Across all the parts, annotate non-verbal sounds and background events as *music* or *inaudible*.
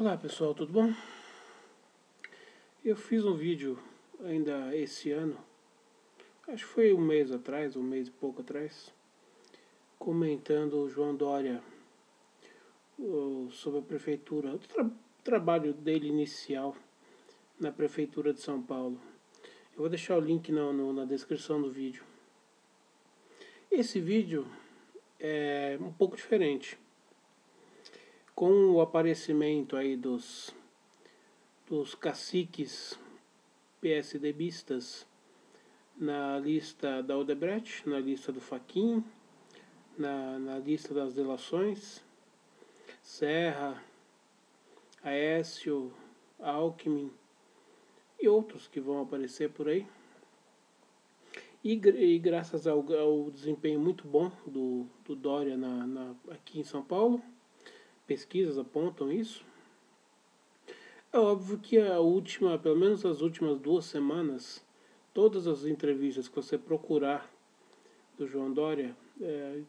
Olá pessoal, tudo bom? Eu fiz um vídeo ainda esse ano, acho que foi um mês atrás, um mês e pouco atrás, comentando o João Dória sobre a prefeitura, o tra trabalho dele inicial na prefeitura de São Paulo. Eu vou deixar o link no, no, na descrição do vídeo. Esse vídeo é um pouco diferente com o aparecimento aí dos, dos caciques PSDBistas na lista da Odebrecht, na lista do Faquin, na, na lista das delações, Serra, Aécio, Alckmin e outros que vão aparecer por aí. E, e graças ao, ao, desempenho muito bom do, do Dória na, na, aqui em São Paulo, pesquisas apontam isso. É óbvio que a última, pelo menos as últimas duas semanas, todas as entrevistas que você procurar do João Dória, é,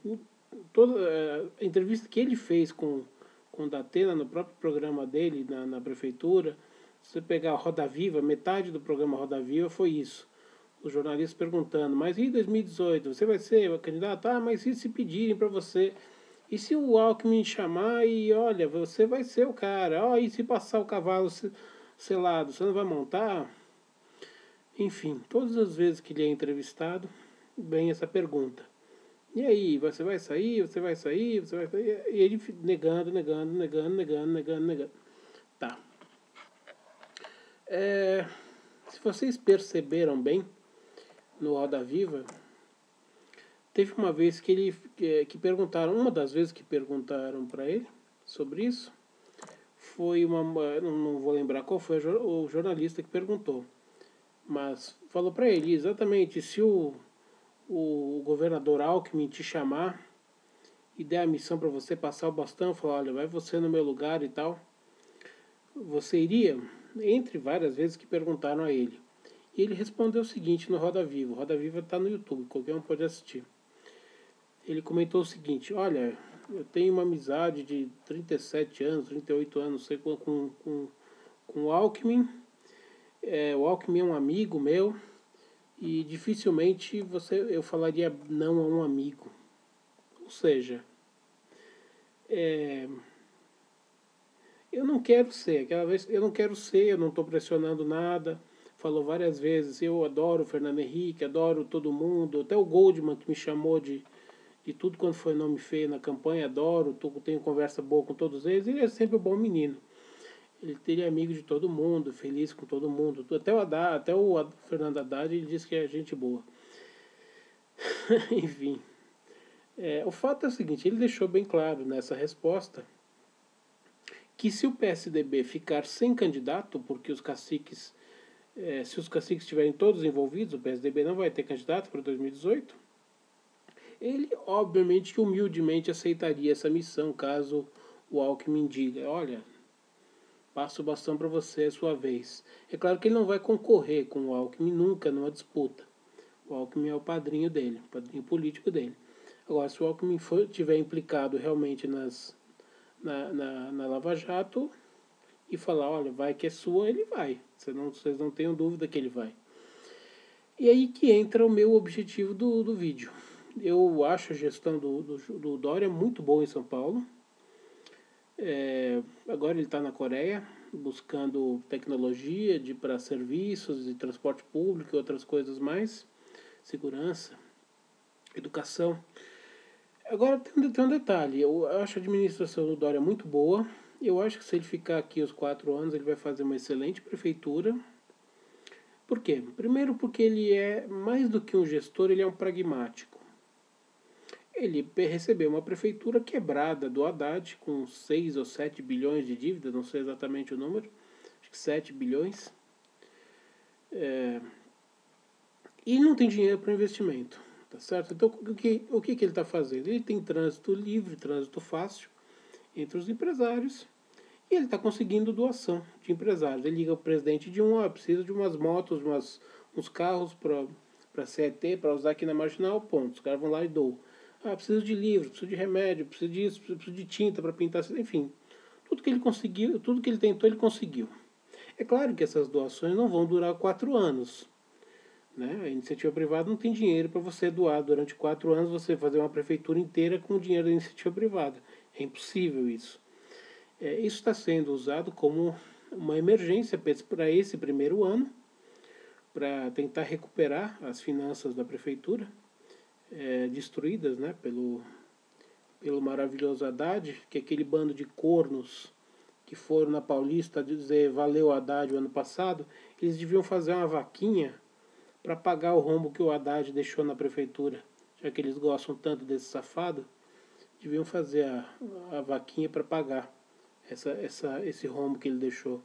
toda é, a entrevista que ele fez com, com o Datena no próprio programa dele na, na prefeitura, se você pegar a Roda Viva, metade do programa Roda Viva foi isso. Os jornalistas perguntando, mas em 2018 você vai ser candidato? Ah, mas e se pedirem para você e se o Alckmin chamar e olha, você vai ser o cara, ó, e se passar o cavalo selado, você não vai montar? Enfim, todas as vezes que ele é entrevistado, vem essa pergunta. E aí, você vai sair, você vai sair, você vai sair? E ele negando, negando, negando, negando, negando, negando. Tá. É, se vocês perceberam bem, no Roda Viva, Teve uma vez que ele que, perguntaram, uma das vezes que perguntaram para ele sobre isso, foi uma, não vou lembrar qual foi o jornalista que perguntou, mas falou para ele exatamente se o, o governador Alckmin te chamar e der a missão para você passar o bastão, falar, olha, vai você no meu lugar e tal, você iria? Entre várias vezes que perguntaram a ele. E ele respondeu o seguinte no Roda Viva. Roda Viva está no YouTube, qualquer um pode assistir ele comentou o seguinte, olha, eu tenho uma amizade de 37 anos, 38 anos, sei com, com, com, o Alckmin. É, o Alckmin é um amigo meu e dificilmente você eu falaria não a um amigo. Ou seja, é, eu não quero ser, aquela vez eu não quero ser, eu não estou pressionando nada. Falou várias vezes, eu adoro o Fernando Henrique, adoro todo mundo, até o Goldman que me chamou de de tudo quando foi nome feio na campanha, adoro, tô, tenho conversa boa com todos eles, ele é sempre um bom menino. Ele teria amigo de todo mundo, feliz com todo mundo. Até o, Haddad, até o Fernando Haddad ele disse que é gente boa. *laughs* Enfim. É, o fato é o seguinte, ele deixou bem claro nessa resposta que se o PSDB ficar sem candidato, porque os caciques, é, se os caciques estiverem todos envolvidos, o PSDB não vai ter candidato para 2018, ele, obviamente, que humildemente aceitaria essa missão, caso o Alckmin diga: olha, passo o bastão para você, é sua vez. É claro que ele não vai concorrer com o Alckmin nunca numa disputa. O Alckmin é o padrinho dele, o padrinho político dele. Agora, se o Alckmin for, tiver implicado realmente nas, na, na, na Lava Jato e falar, olha, vai que é sua, ele vai. Vocês não, vocês não tenham dúvida que ele vai. E aí que entra o meu objetivo do, do vídeo eu acho a gestão do, do, do Dória muito boa em São Paulo. É, agora ele está na Coreia, buscando tecnologia de para serviços de transporte público e outras coisas mais, segurança, educação. Agora tem, tem um detalhe, eu acho a administração do Dória muito boa. Eu acho que se ele ficar aqui os quatro anos, ele vai fazer uma excelente prefeitura. Por quê? Primeiro porque ele é mais do que um gestor, ele é um pragmático ele recebeu uma prefeitura quebrada do Haddad, com 6 ou 7 bilhões de dívida, não sei exatamente o número, acho que 7 bilhões. É, e não tem dinheiro para investimento, tá certo? Então, o que, o que, que ele está fazendo? Ele tem trânsito livre, trânsito fácil entre os empresários, e ele está conseguindo doação de empresários. Ele liga o presidente de um, ó, precisa de umas motos, umas, uns carros para CET, para usar aqui na Marginal, ponto. Os caras vão lá e doam. Ah, preciso de livro, preciso de remédio, preciso disso, preciso de tinta para pintar, enfim. Tudo que ele conseguiu, tudo que ele tentou, ele conseguiu. É claro que essas doações não vão durar quatro anos. Né? A iniciativa privada não tem dinheiro para você doar durante quatro anos, você fazer uma prefeitura inteira com o dinheiro da iniciativa privada. É impossível isso. É, isso está sendo usado como uma emergência para esse primeiro ano, para tentar recuperar as finanças da prefeitura, é, destruídas né, pelo, pelo maravilhoso Haddad, que é aquele bando de cornos que foram na Paulista dizer valeu Haddad o ano passado, eles deviam fazer uma vaquinha para pagar o rombo que o Haddad deixou na prefeitura, já que eles gostam tanto desse safado, deviam fazer a, a vaquinha para pagar essa, essa, esse rombo que ele deixou.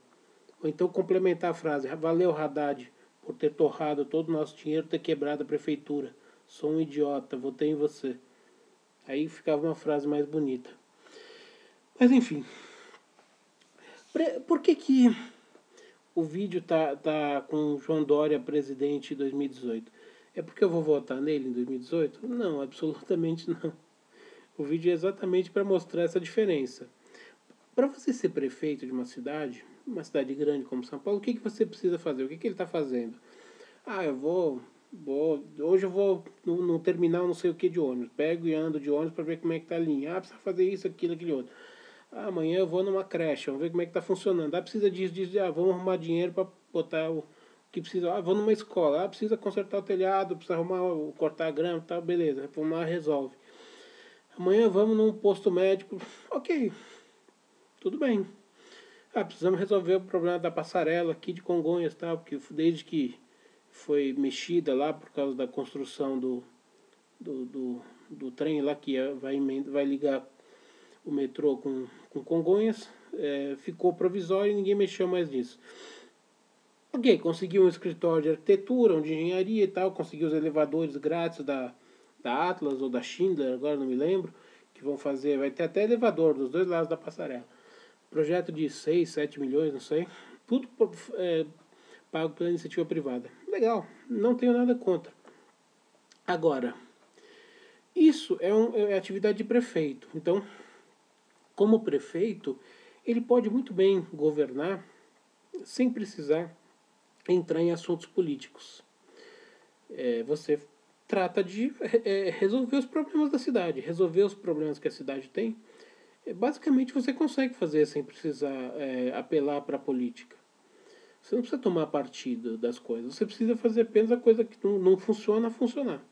Ou então complementar a frase, valeu Haddad por ter torrado todo o nosso dinheiro, ter quebrado a prefeitura. Sou um idiota, votei em você. Aí ficava uma frase mais bonita. Mas enfim. Por que que o vídeo tá, tá com João Dória presidente em 2018. É porque eu vou votar nele em 2018? Não, absolutamente não. O vídeo é exatamente para mostrar essa diferença. Para você ser prefeito de uma cidade, uma cidade grande como São Paulo, o que, que você precisa fazer? O que, que ele está fazendo? Ah, eu vou, vou. Hoje eu vou no, no terminal não sei o que de ônibus. Pego e ando de ônibus para ver como é que tá a linha. Ah, precisa fazer isso, aquilo, aquele outro. Ah, amanhã eu vou numa creche, vamos ver como é que está funcionando. Ah, precisa disso, disso, ah, vamos arrumar dinheiro para botar o que precisa. Ah, vou numa escola, ah, precisa consertar o telhado, precisa arrumar, cortar a grama, tá, beleza, vamos lá, resolve. Amanhã vamos num posto médico, ok, tudo bem. Ah, precisamos resolver o problema da passarela aqui de Congonhas, tá, porque desde que foi mexida lá por causa da construção do, do, do, do trem lá que vai, vai ligar o metrô com, com Congonhas, é, ficou provisório e ninguém mexeu mais nisso. Ok, conseguiu um escritório de arquitetura, um de engenharia e tal, conseguiu os elevadores grátis da, da Atlas ou da Schindler, agora não me lembro, que vão fazer, vai ter até elevador dos dois lados da passarela. Projeto de 6, 7 milhões, não sei. Tudo é, pago pela iniciativa privada. Legal, não tenho nada contra. Agora, isso é, um, é atividade de prefeito. Então, como prefeito, ele pode muito bem governar sem precisar entrar em assuntos políticos. É, você trata de é, resolver os problemas da cidade, resolver os problemas que a cidade tem. É, basicamente, você consegue fazer sem precisar é, apelar para a política. Você não precisa tomar partido das coisas, você precisa fazer apenas a coisa que não, não funciona funcionar.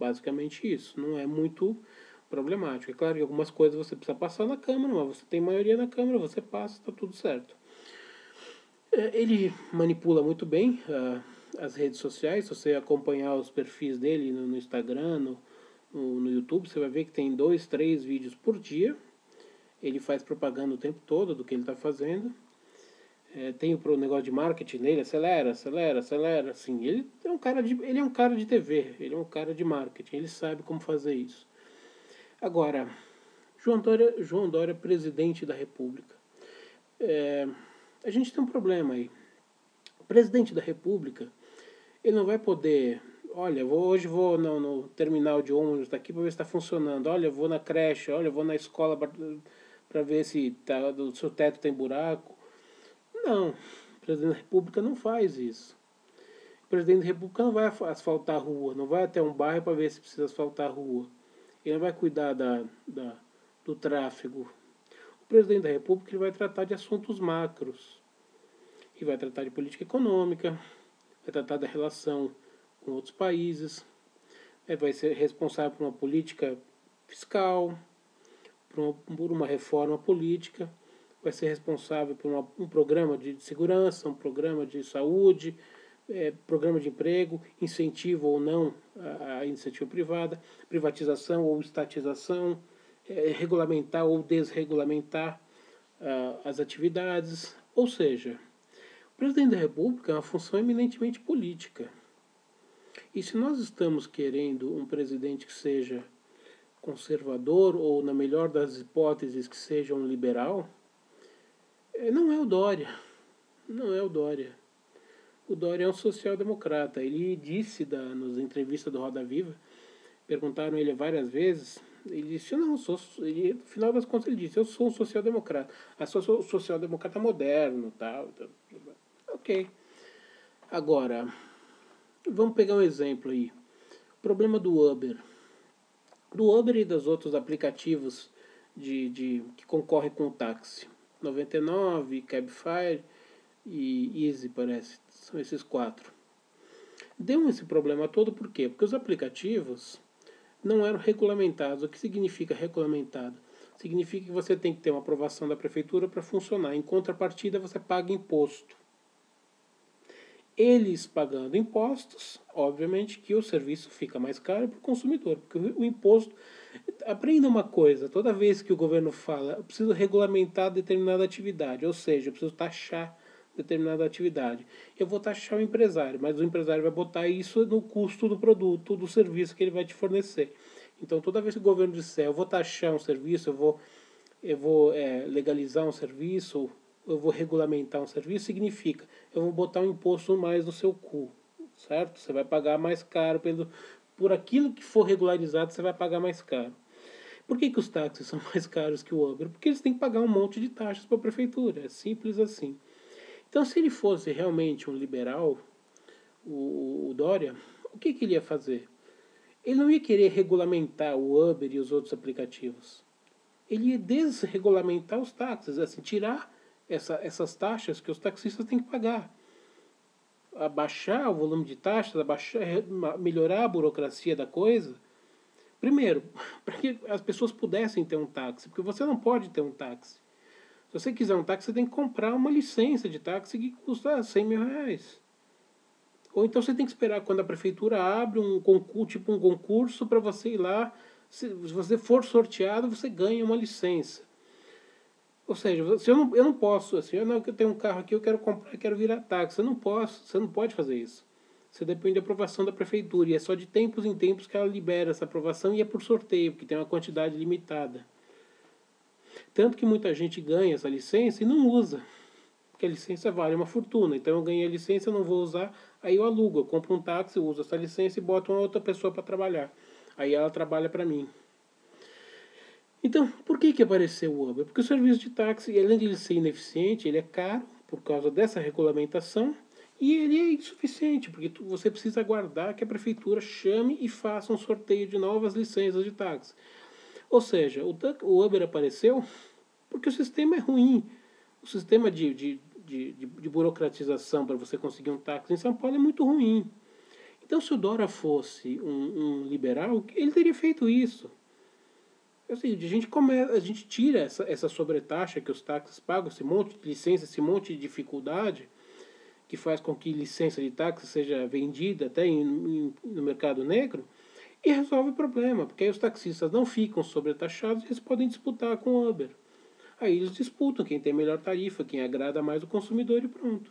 Basicamente isso. Não é muito problemático. É claro que algumas coisas você precisa passar na Câmara, mas você tem maioria na Câmara, você passa, está tudo certo. É, ele manipula muito bem uh, as redes sociais. Se você acompanhar os perfis dele no, no Instagram, no, no, no, YouTube, você vai ver que tem dois, três vídeos por dia. Ele faz propaganda o tempo todo do que ele está fazendo. É, tem o negócio de marketing nele, acelera, acelera, acelera. Assim, ele é um cara de, ele é um cara de TV, ele é um cara de marketing, ele sabe como fazer isso. Agora, João Dória, João Dória presidente da República. É, a gente tem um problema aí. O presidente da República, ele não vai poder. Olha, vou, hoje vou no, no terminal de ônibus daqui para ver se está funcionando. Olha, vou na creche, olha, vou na escola para ver se tá, o seu teto tem buraco. Não, o presidente da República não faz isso. O presidente da República não vai asfaltar a rua, não vai até um bairro para ver se precisa asfaltar a rua ele vai cuidar da, da, do tráfego. O presidente da República ele vai tratar de assuntos macros. E vai tratar de política econômica, vai tratar da relação com outros países, é, vai ser responsável por uma política fiscal, por uma, por uma reforma política, vai ser responsável por uma, um programa de segurança, um programa de saúde, é, programa de emprego, incentivo ou não à iniciativa privada, privatização ou estatização, é, regulamentar ou desregulamentar uh, as atividades. Ou seja, o presidente da República é uma função eminentemente política. E se nós estamos querendo um presidente que seja conservador ou, na melhor das hipóteses, que seja um liberal, não é o Dória. Não é o Dória. O Dória é um social-democrata. Ele disse da, nas entrevistas do Roda Viva, perguntaram ele várias vezes, Ele disse, não, sou, ele, no final das contas ele disse, eu sou um social-democrata. Eu sou um social-democrata moderno, tal. Ok. Agora, vamos pegar um exemplo aí. O problema do Uber. Do Uber e dos outros aplicativos de, de, que concorrem com o táxi. 99, Cabify e Easy, parece. São esses quatro. Deu esse problema todo por quê? Porque os aplicativos não eram regulamentados. O que significa regulamentado? Significa que você tem que ter uma aprovação da prefeitura para funcionar. Em contrapartida, você paga imposto. Eles pagando impostos, obviamente que o serviço fica mais caro para o consumidor, porque o imposto. Aprenda uma coisa: toda vez que o governo fala, eu preciso regulamentar determinada atividade, ou seja, eu preciso taxar determinada atividade. Eu vou taxar o empresário, mas o empresário vai botar isso no custo do produto, do serviço que ele vai te fornecer. Então, toda vez que o governo disser, eu vou taxar um serviço, eu vou, eu vou é, legalizar um serviço, eu vou regulamentar um serviço, significa, eu vou botar um imposto mais no seu cu, certo? Você vai pagar mais caro pelo, por aquilo que for regularizado, você vai pagar mais caro. Por que, que os táxis *laughs* são mais caros que o Uber? Porque eles têm que pagar um monte de taxas para a prefeitura, é simples assim. Então, se ele fosse realmente um liberal, o, o Dória, o que, que ele ia fazer? Ele não ia querer regulamentar o Uber e os outros aplicativos. Ele ia desregulamentar os táxis, assim, tirar essa, essas taxas que os taxistas têm que pagar. Abaixar o volume de taxas, abaixar, melhorar a burocracia da coisa. Primeiro, *laughs* para que as pessoas pudessem ter um táxi, porque você não pode ter um táxi. Se você quiser um táxi, você tem que comprar uma licença de táxi que custa 100 mil reais. Ou então você tem que esperar quando a prefeitura abre um concurso, tipo um concurso para você ir lá. Se você for sorteado, você ganha uma licença. Ou seja, se eu, não, eu não posso, assim, eu, não, eu tenho um carro aqui, eu quero comprar, eu quero virar táxi. Eu não posso, você não pode fazer isso. Você depende da aprovação da prefeitura. E é só de tempos em tempos que ela libera essa aprovação e é por sorteio, porque tem uma quantidade limitada. Tanto que muita gente ganha essa licença e não usa. Porque a licença vale uma fortuna. Então eu ganhei a licença, não vou usar, aí eu alugo. Eu compro um táxi, uso essa licença e boto uma outra pessoa para trabalhar. Aí ela trabalha para mim. Então, por que, que apareceu o Uber? Porque o serviço de táxi, além de ele ser ineficiente, ele é caro por causa dessa regulamentação e ele é insuficiente, porque tu, você precisa aguardar que a prefeitura chame e faça um sorteio de novas licenças de táxi. Ou seja, o, o Uber apareceu porque o sistema é ruim. O sistema de, de, de, de, de burocratização para você conseguir um táxi em São Paulo é muito ruim. Então, se o Dora fosse um, um liberal, ele teria feito isso. Seguinte, a gente, come, a gente tira essa, essa sobretaxa que os táxis pagam, esse monte de licença, esse monte de dificuldade que faz com que licença de táxi seja vendida até em, em, no mercado negro, e resolve o problema, porque aí os taxistas não ficam sobretaxados e eles podem disputar com o Uber. Aí eles disputam quem tem melhor tarifa, quem agrada mais o consumidor e pronto.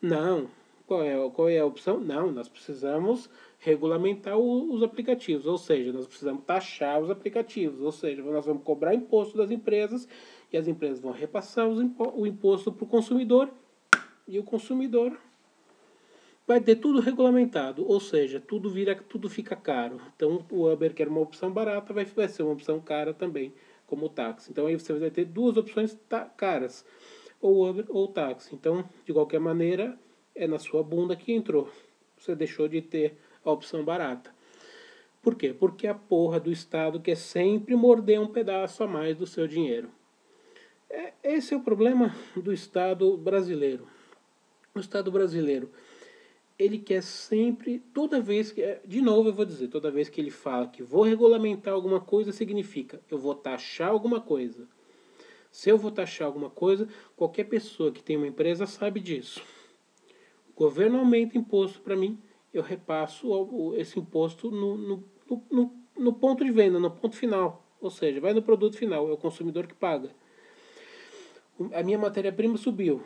Não. Qual é, qual é a opção? Não, nós precisamos regulamentar o, os aplicativos, ou seja, nós precisamos taxar os aplicativos, ou seja, nós vamos cobrar imposto das empresas e as empresas vão repassar impo o imposto para o consumidor e o consumidor vai ter tudo regulamentado, ou seja, tudo vira, tudo fica caro. Então o Uber, que era uma opção barata, vai, vai ser uma opção cara também, como o táxi. Então aí você vai ter duas opções caras, ou Uber ou táxi. Então, de qualquer maneira, é na sua bunda que entrou. Você deixou de ter a opção barata. Por quê? Porque a porra do Estado quer sempre morder um pedaço a mais do seu dinheiro. É, esse é o problema do Estado brasileiro. O Estado brasileiro ele quer sempre, toda vez que, de novo eu vou dizer, toda vez que ele fala que vou regulamentar alguma coisa, significa eu vou taxar alguma coisa. Se eu vou taxar alguma coisa, qualquer pessoa que tem uma empresa sabe disso. O governo aumenta imposto para mim, eu repasso esse imposto no, no, no, no ponto de venda, no ponto final. Ou seja, vai no produto final, é o consumidor que paga. A minha matéria-prima subiu.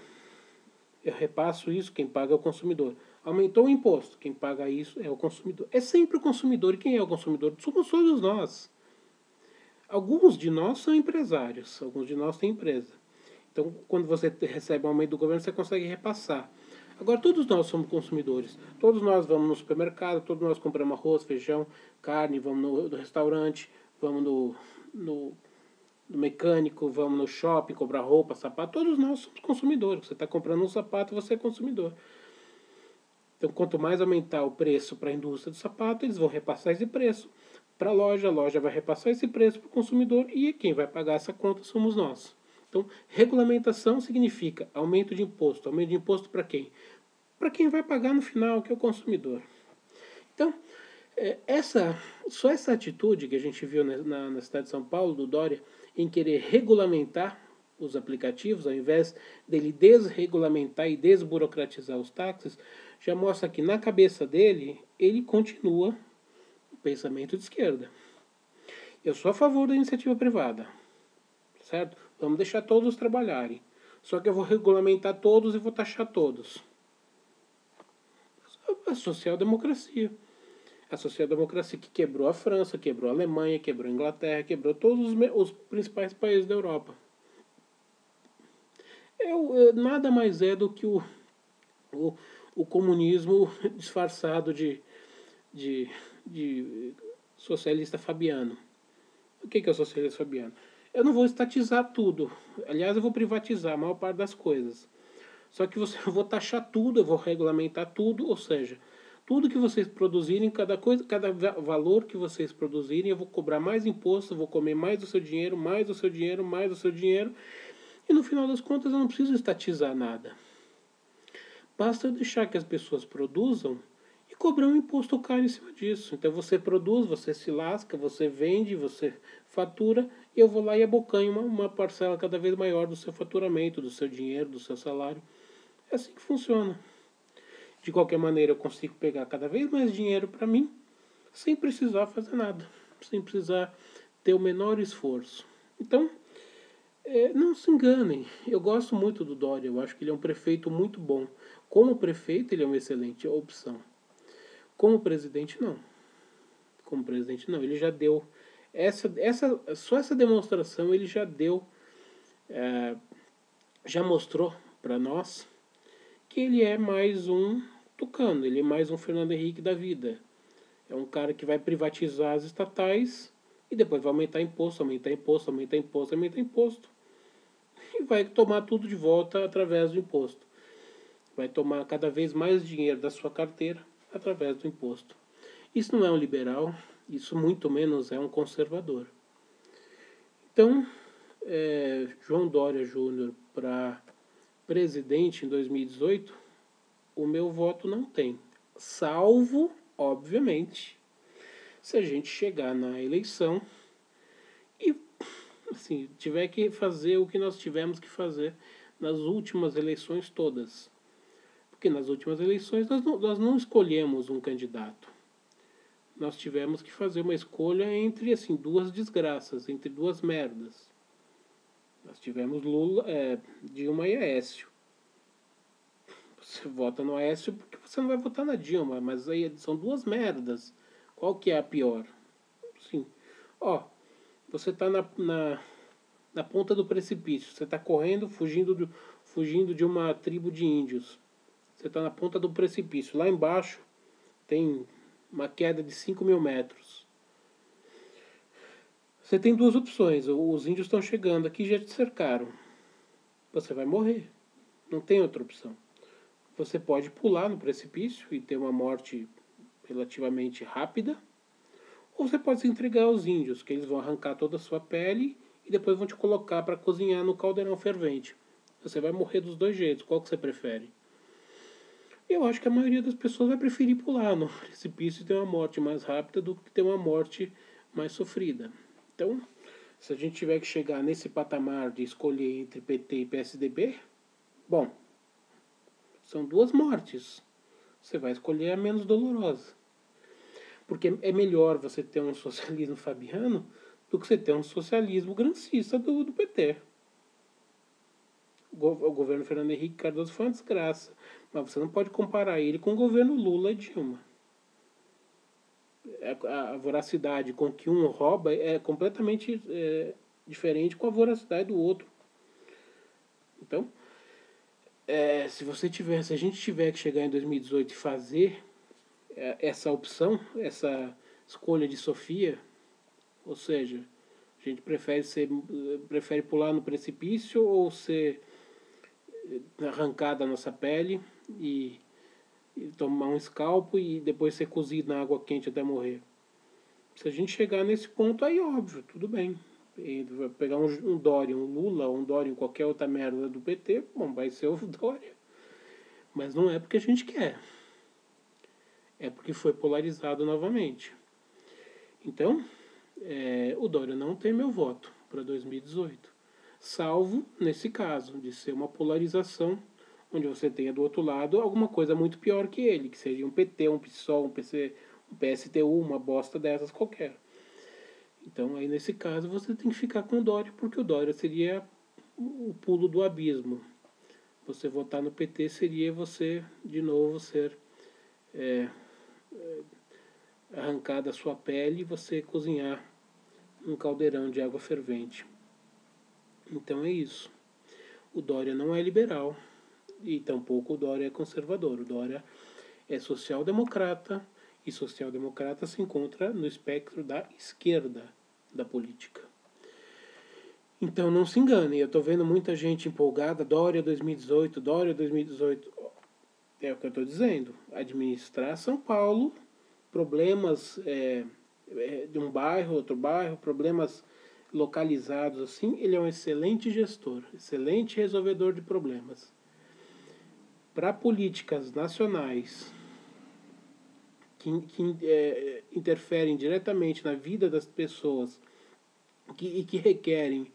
Eu repasso isso, quem paga é o consumidor. Aumentou o imposto. Quem paga isso é o consumidor. É sempre o consumidor. E quem é o consumidor? Somos todos nós. Alguns de nós são empresários, alguns de nós têm empresa. Então, quando você recebe um aumento do governo, você consegue repassar. Agora, todos nós somos consumidores. Todos nós vamos no supermercado, todos nós compramos arroz, feijão, carne, vamos no, no restaurante, vamos no, no, no mecânico, vamos no shopping comprar roupa, sapato. Todos nós somos consumidores. Você está comprando um sapato, você é consumidor. Então, quanto mais aumentar o preço para a indústria do sapato, eles vão repassar esse preço para a loja, a loja vai repassar esse preço para o consumidor e quem vai pagar essa conta somos nós. Então, regulamentação significa aumento de imposto. Aumento de imposto para quem? Para quem vai pagar no final, que é o consumidor. Então, é, essa, só essa atitude que a gente viu na, na cidade de São Paulo, do Dória, em querer regulamentar os aplicativos, ao invés dele desregulamentar e desburocratizar os táxis, já mostra que na cabeça dele ele continua o pensamento de esquerda. Eu sou a favor da iniciativa privada, certo? Vamos deixar todos trabalharem. Só que eu vou regulamentar todos e vou taxar todos. A social-democracia. A social-democracia que quebrou a França, quebrou a Alemanha, quebrou a Inglaterra, quebrou todos os, os principais países da Europa. É, nada mais é do que o, o o comunismo *laughs* disfarçado de, de, de socialista fabiano. O que é o socialista fabiano? Eu não vou estatizar tudo. Aliás, eu vou privatizar a maior parte das coisas. Só que você, *laughs* eu vou taxar tudo, eu vou regulamentar tudo, ou seja, tudo que vocês produzirem, cada coisa, cada valor que vocês produzirem, eu vou cobrar mais imposto, eu vou comer mais do seu dinheiro, mais do seu dinheiro, mais do seu dinheiro. E no final das contas eu não preciso estatizar nada. Basta deixar que as pessoas produzam e cobrar um imposto caro em cima disso. Então você produz, você se lasca, você vende, você fatura, e eu vou lá e abocanho uma, uma parcela cada vez maior do seu faturamento, do seu dinheiro, do seu salário. É assim que funciona. De qualquer maneira, eu consigo pegar cada vez mais dinheiro para mim, sem precisar fazer nada, sem precisar ter o menor esforço. Então, é, não se enganem. Eu gosto muito do Dória, eu acho que ele é um prefeito muito bom. Como prefeito, ele é uma excelente opção. Como presidente, não. Como presidente, não. Ele já deu. Essa, essa, só essa demonstração ele já deu. É, já mostrou para nós que ele é mais um Tucano, ele é mais um Fernando Henrique da vida. É um cara que vai privatizar as estatais e depois vai aumentar imposto, aumentar imposto, aumentar imposto, aumentar imposto. E vai tomar tudo de volta através do imposto vai tomar cada vez mais dinheiro da sua carteira através do imposto. Isso não é um liberal, isso muito menos é um conservador. Então, é, João Dória Júnior para presidente em 2018, o meu voto não tem. Salvo, obviamente, se a gente chegar na eleição e assim, tiver que fazer o que nós tivemos que fazer nas últimas eleições todas. Porque nas últimas eleições nós não, nós não escolhemos um candidato. Nós tivemos que fazer uma escolha entre assim duas desgraças, entre duas merdas. Nós tivemos Lula, é, Dilma e Aécio. Você vota no Aécio porque você não vai votar na Dilma, mas aí são duas merdas. Qual que é a pior? Sim. Ó, você está na, na, na ponta do precipício. Você está correndo, fugindo de, fugindo de uma tribo de índios. Você está na ponta do precipício. Lá embaixo tem uma queda de 5 mil metros. Você tem duas opções. Os índios estão chegando aqui e já te cercaram. Você vai morrer. Não tem outra opção. Você pode pular no precipício e ter uma morte relativamente rápida. Ou você pode se entregar aos índios, que eles vão arrancar toda a sua pele e depois vão te colocar para cozinhar no caldeirão fervente. Você vai morrer dos dois jeitos. Qual que você prefere? eu acho que a maioria das pessoas vai preferir pular no *laughs* precipício e ter uma morte mais rápida do que ter uma morte mais sofrida. Então, se a gente tiver que chegar nesse patamar de escolher entre PT e PSDB, bom, são duas mortes. Você vai escolher a menos dolorosa. Porque é melhor você ter um socialismo fabiano do que você ter um socialismo grancista do, do PT. O governo Fernando Henrique Cardoso foi uma desgraça. Mas você não pode comparar ele com o governo Lula e Dilma. É, a voracidade com que um rouba é completamente é, diferente com a voracidade do outro. Então, é, se você tiver, se a gente tiver que chegar em 2018 e fazer é, essa opção, essa escolha de Sofia, Ou seja, a gente prefere, ser, prefere pular no precipício ou ser arrancar da nossa pele e, e tomar um escalpo e depois ser cozido na água quente até morrer. Se a gente chegar nesse ponto, aí óbvio, tudo bem. Pegar um, um Dória, um Lula, um Dória em qualquer outra merda do PT, bom, vai ser o *laughs* Dória. Mas não é porque a gente quer. É porque foi polarizado novamente. Então, é, o Dória não tem meu voto para 2018. Salvo nesse caso, de ser uma polarização onde você tenha do outro lado alguma coisa muito pior que ele, que seria um PT, um PSOL, um, PC, um PSTU, uma bosta dessas qualquer. Então, aí nesse caso, você tem que ficar com o Dória, porque o Dória seria o pulo do abismo. Você votar no PT seria você, de novo, ser é, é, arrancar da sua pele e você cozinhar um caldeirão de água fervente. Então é isso. O Dória não é liberal e tampouco o Dória é conservador. O Dória é social-democrata e social-democrata se encontra no espectro da esquerda da política. Então não se engane, eu estou vendo muita gente empolgada, Dória 2018, Dória 2018. É o que eu estou dizendo. Administrar São Paulo, problemas é, é, de um bairro, outro bairro, problemas localizados assim, ele é um excelente gestor, excelente resolvedor de problemas. Para políticas nacionais que, que é, interferem diretamente na vida das pessoas que, e que requerem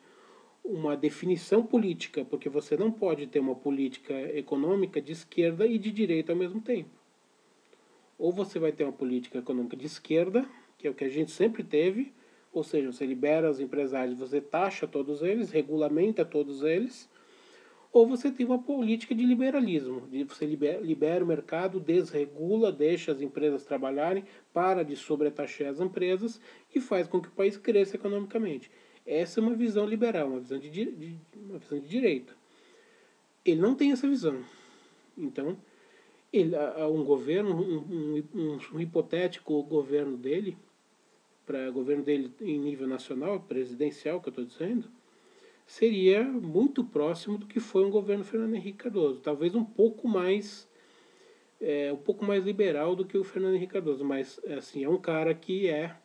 uma definição política, porque você não pode ter uma política econômica de esquerda e de direita ao mesmo tempo. Ou você vai ter uma política econômica de esquerda, que é o que a gente sempre teve, ou seja, você libera os empresários, você taxa todos eles, regulamenta todos eles, ou você tem uma política de liberalismo, de você libera, libera o mercado, desregula, deixa as empresas trabalharem, para de sobretaxar as empresas e faz com que o país cresça economicamente. Essa é uma visão liberal, uma visão de, de uma visão de direita. Ele não tem essa visão. Então, ele, um governo, um, um, um hipotético governo dele, para governo dele em nível nacional, presidencial, que eu estou dizendo, seria muito próximo do que foi um governo Fernando Henrique Cardoso. Talvez um pouco mais é, um pouco mais liberal do que o Fernando Henrique Cardoso, mas assim, é um cara que é,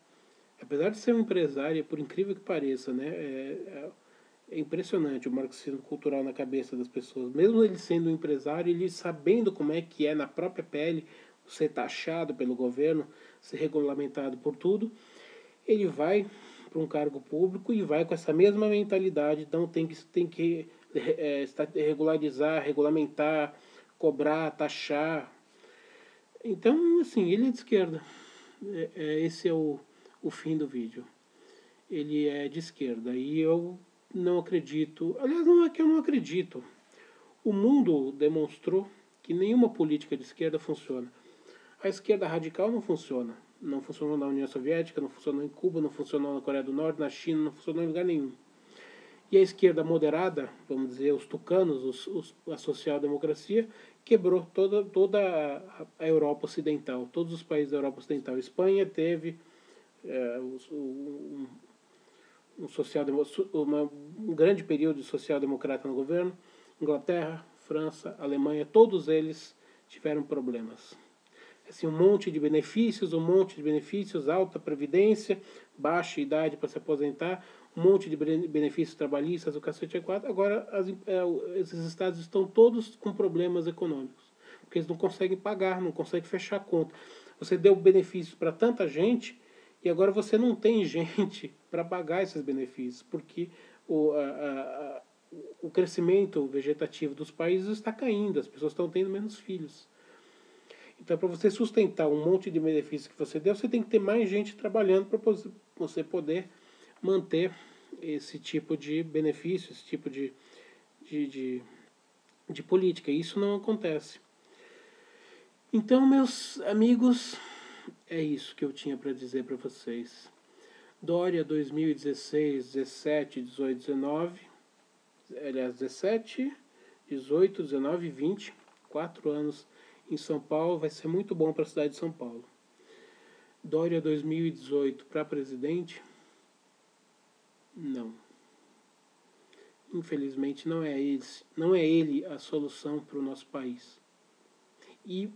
apesar de ser um empresário, por incrível que pareça, né, é, é, é impressionante o marxismo cultural na cabeça das pessoas. Mesmo ele sendo um empresário, ele sabendo como é que é na própria pele ser taxado pelo governo, ser regulamentado por tudo, ele vai para um cargo público e vai com essa mesma mentalidade, então tem que, tem que é, regularizar, regulamentar, cobrar, taxar. Então, assim, ele é de esquerda. É, é, esse é o, o fim do vídeo. Ele é de esquerda e eu não acredito. Aliás, não é que eu não acredito. O mundo demonstrou que nenhuma política de esquerda funciona. A esquerda radical não funciona não funcionou na União Soviética, não funcionou em Cuba, não funcionou na Coreia do Norte, na China, não funcionou em lugar nenhum. E a esquerda moderada, vamos dizer, os tucanos, os, os, a social-democracia, quebrou toda, toda a, Europa Ocidental, todos os países da Europa Ocidental. A Espanha teve é, um, um, social, uma, um grande período de social-democrata no governo. Inglaterra, França, Alemanha, todos eles tiveram problemas assim, um monte de benefícios, um monte de benefícios, alta previdência, baixa idade para se aposentar, um monte de benefícios trabalhistas, o cacete é quatro. Agora, as, é, esses estados estão todos com problemas econômicos, porque eles não conseguem pagar, não conseguem fechar a conta. Você deu benefícios para tanta gente e agora você não tem *laughs* gente para pagar esses benefícios, porque o, a, a, o crescimento vegetativo dos países está caindo, as pessoas estão tendo menos filhos. Então, para você sustentar um monte de benefícios que você deu, você tem que ter mais gente trabalhando para você poder manter esse tipo de benefício, esse tipo de, de, de, de política. Isso não acontece. Então, meus amigos, é isso que eu tinha para dizer para vocês. Dória 2016, 17, 18, 19, aliás, 17, 18, 19 e 20, quatro anos em São Paulo vai ser muito bom para a cidade de São Paulo. Dória 2018 para presidente, Não. Infelizmente não é ele, não é ele a solução para o nosso país. E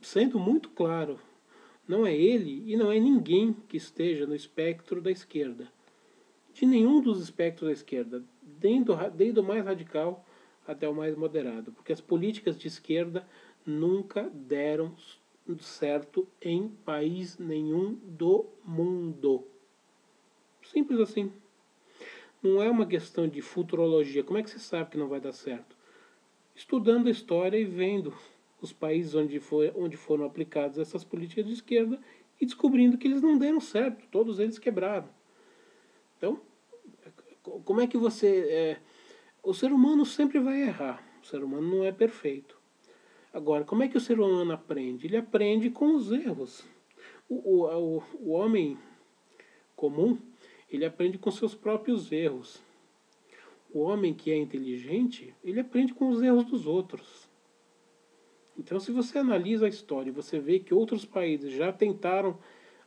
sendo muito claro, não é ele e não é ninguém que esteja no espectro da esquerda. De nenhum dos espectros da esquerda, desde o, mais radical até o mais moderado. Porque as políticas de esquerda nunca deram certo em país nenhum do mundo. Simples assim. Não é uma questão de futurologia. Como é que você sabe que não vai dar certo? Estudando a história e vendo os países onde, foi, onde foram aplicadas essas políticas de esquerda e descobrindo que eles não deram certo, todos eles quebraram. Então, como é que você. É, o ser humano sempre vai errar, o ser humano não é perfeito. Agora, como é que o ser humano aprende? Ele aprende com os erros. O, o, o, homem comum, ele aprende com seus próprios erros. O homem que é inteligente, ele aprende com os erros dos outros. Então, se você analisa a história você vê que outros países já tentaram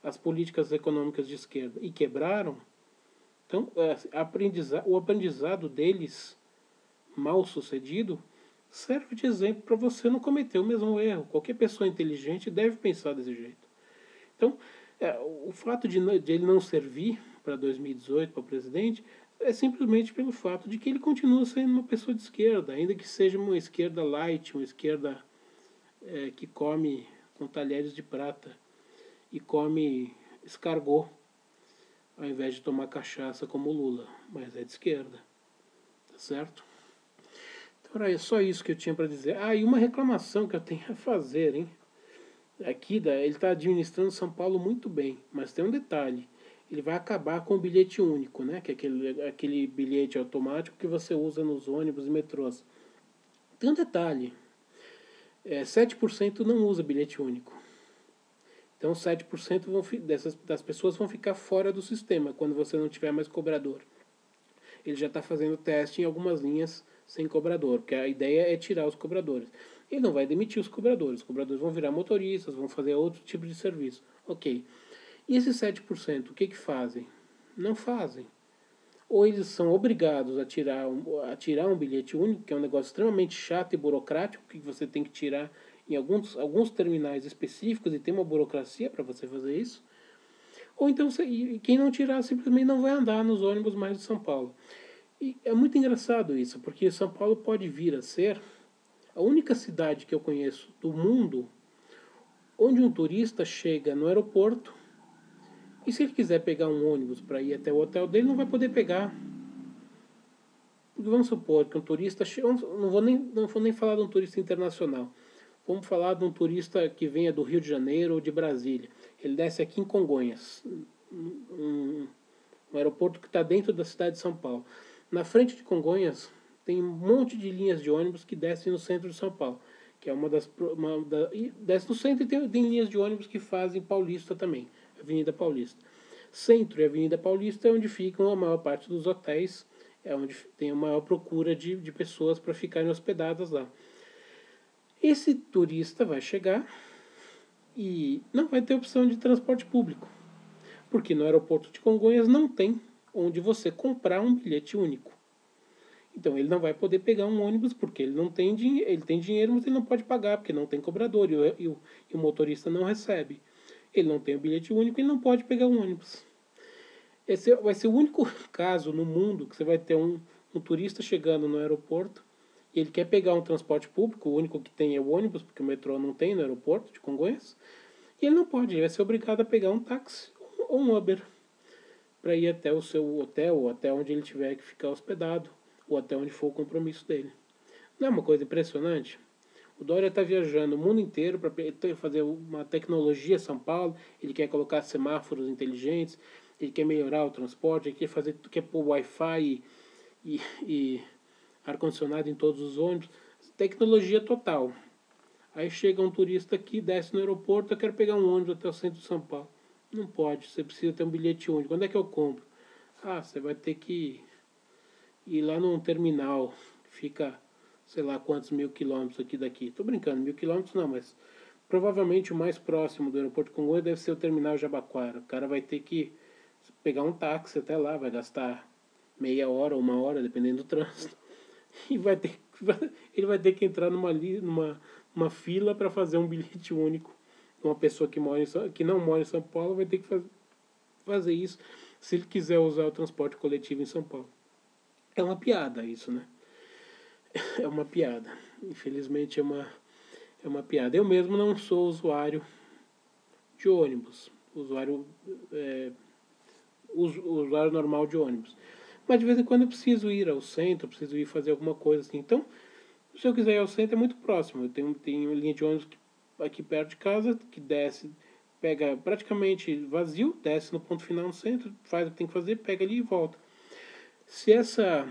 as políticas econômicas de esquerda e quebraram, então é, o aprendizado deles mal sucedido serve de exemplo para você não cometer o mesmo erro. Qualquer pessoa inteligente deve pensar desse jeito. Então, é, o fato de, de ele não servir para 2018 para o presidente é simplesmente pelo fato de que ele continua sendo uma pessoa de esquerda, ainda que seja uma esquerda light, uma esquerda é, que come com talheres de prata e come escargot, ao invés de tomar cachaça como Lula, mas é de esquerda, tá certo? Então é só isso que eu tinha para dizer. Ah, e uma reclamação que eu tenho a fazer, hein? Aqui ele está administrando São Paulo muito bem, mas tem um detalhe. Ele vai acabar com o bilhete único, né? Que é aquele, aquele bilhete automático que você usa nos ônibus e metrôs. Tem um detalhe é, 7% não usa bilhete único. Então 7% vão, dessas, das pessoas vão ficar fora do sistema quando você não tiver mais cobrador. Ele já está fazendo teste em algumas linhas sem cobrador, porque a ideia é tirar os cobradores. Ele não vai demitir os cobradores, os cobradores vão virar motoristas, vão fazer outro tipo de serviço. Ok. E esses 7%, o que, que fazem? Não fazem ou eles são obrigados a tirar, a tirar um bilhete único, que é um negócio extremamente chato e burocrático, que você tem que tirar em alguns, alguns terminais específicos e tem uma burocracia para você fazer isso. Ou então, quem não tirar simplesmente não vai andar nos ônibus mais de São Paulo. E é muito engraçado isso, porque São Paulo pode vir a ser a única cidade que eu conheço do mundo onde um turista chega no aeroporto e se ele quiser pegar um ônibus para ir até o hotel dele, não vai poder pegar. Porque vamos supor que um turista. Não vou, nem, não vou nem falar de um turista internacional. Vamos falar de um turista que venha do Rio de Janeiro ou de Brasília. Ele desce aqui em Congonhas, um, um aeroporto que está dentro da cidade de São Paulo. Na frente de Congonhas tem um monte de linhas de ônibus que descem no centro de São Paulo, que é uma das. Uma da, desce no centro e tem, tem linhas de ônibus que fazem Paulista também. Avenida Paulista. Centro e Avenida Paulista é onde ficam a maior parte dos hotéis, é onde tem a maior procura de, de pessoas para ficarem hospedadas lá. Esse turista vai chegar e não vai ter opção de transporte público, porque no aeroporto de Congonhas não tem onde você comprar um bilhete único. Então ele não vai poder pegar um ônibus porque ele não tem dinheiro, ele tem dinheiro, mas ele não pode pagar porque não tem cobrador e o, e o, e o motorista não recebe ele não tem o bilhete único, ele não pode pegar um ônibus. Esse vai ser o único *laughs* caso no mundo que você vai ter um, um turista chegando no aeroporto e ele quer pegar um transporte público, o único que tem é o ônibus, porque o metrô não tem no aeroporto de Congonhas, e ele não pode, ele vai ser obrigado a pegar um táxi ou um Uber para ir até o seu hotel ou até onde ele tiver que ficar hospedado ou até onde for o compromisso dele. Não é uma coisa impressionante? O Dória está viajando o mundo inteiro para fazer uma tecnologia São Paulo. Ele quer colocar semáforos inteligentes, ele quer melhorar o transporte, ele quer fazer, quer pôr Wi-Fi e, e, e ar-condicionado em todos os ônibus. Tecnologia total. Aí chega um turista aqui, desce no aeroporto, eu quero pegar um ônibus até o centro de São Paulo. Não pode, você precisa ter um bilhete único. Quando é que eu compro? Ah, você vai ter que ir lá num terminal, fica sei lá quantos mil quilômetros aqui daqui. Estou brincando, mil quilômetros não, mas provavelmente o mais próximo do aeroporto de Congonhas deve ser o terminal Jabaquara. O cara vai ter que pegar um táxi até lá, vai gastar meia hora ou uma hora, dependendo do trânsito. *laughs* E vai ter, *laughs* ele vai ter que entrar numa, numa, numa fila para fazer um bilhete único. Uma pessoa que, mora em, que não mora em São Paulo vai ter que faz, fazer isso se ele quiser usar o transporte coletivo em São Paulo. É uma piada isso, né? É uma piada. Infelizmente é uma, é uma piada. Eu mesmo não sou usuário de ônibus, usuário, é, usuário normal de ônibus. Mas de vez em quando eu preciso ir ao centro, preciso ir fazer alguma coisa assim. Então, se eu quiser ir ao centro, é muito próximo. Eu tenho, tenho linha de ônibus aqui perto de casa que desce, pega praticamente vazio, desce no ponto final no centro, faz o que tem que fazer, pega ali e volta. Se essa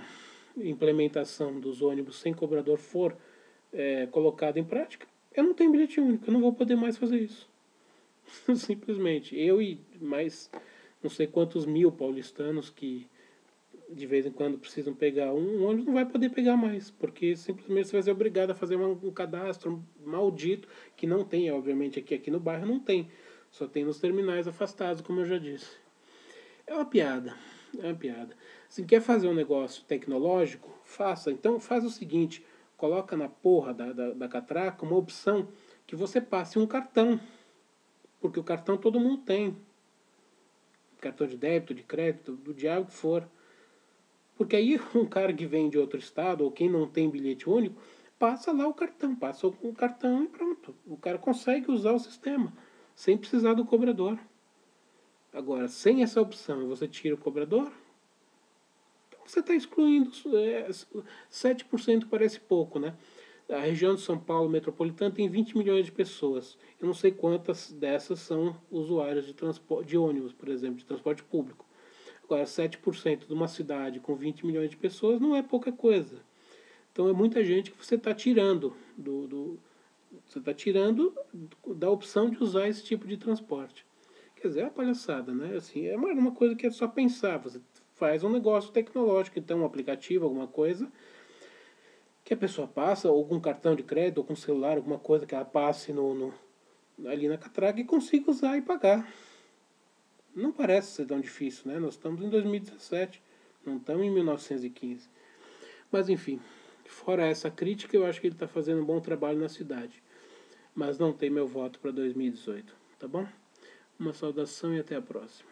implementação dos ônibus sem cobrador for é, colocada em prática, eu não tenho bilhete único, eu não vou poder mais fazer isso. *laughs* Simplesmente. Eu e mais não sei quantos mil paulistanos que de vez em quando precisam pegar um, ônibus não vai poder pegar mais, porque simplesmente você vai ser obrigado a fazer um, um cadastro maldito, que não tem, obviamente, aqui, aqui no bairro não tem. Só tem nos terminais afastados, como eu já disse. É uma piada. É uma piada. Se quer fazer um negócio tecnológico, faça. Então faz o seguinte, coloca na porra da, da, da catraca uma opção que você passe um cartão. Porque o cartão todo mundo tem. Cartão de débito, de crédito, do diabo que for. Porque aí *laughs* um cara que vem de outro estado, ou quem não tem bilhete único, passa lá o cartão, passa o cartão e pronto. O cara consegue usar o sistema, sem precisar do cobrador. Agora, sem essa opção, você tira o cobrador, então você está excluindo. É, 7% parece pouco, né? A região de São Paulo metropolitana tem 20 milhões de pessoas. Eu não sei quantas dessas são usuários de, de ônibus, por exemplo, de transporte público. Agora, 7% de uma cidade com 20 milhões de pessoas não é pouca coisa. Então é muita gente que você está tirando do, do você está tirando da opção de usar esse tipo de transporte. Quer dizer, é uma palhaçada, né? Assim, é uma coisa que é só pensar. Você faz um negócio tecnológico, então um aplicativo, alguma coisa, que a pessoa passa, ou com cartão de crédito, ou com celular, alguma coisa que ela passe no, no ali na catraca e consiga usar e pagar. Não parece ser tão difícil, né? Nós estamos em 2017, não estamos em 1915. Mas enfim, fora essa crítica, eu acho que ele está fazendo um bom trabalho na cidade. Mas não tem meu voto para 2018, tá bom? Uma saudação e até a próxima.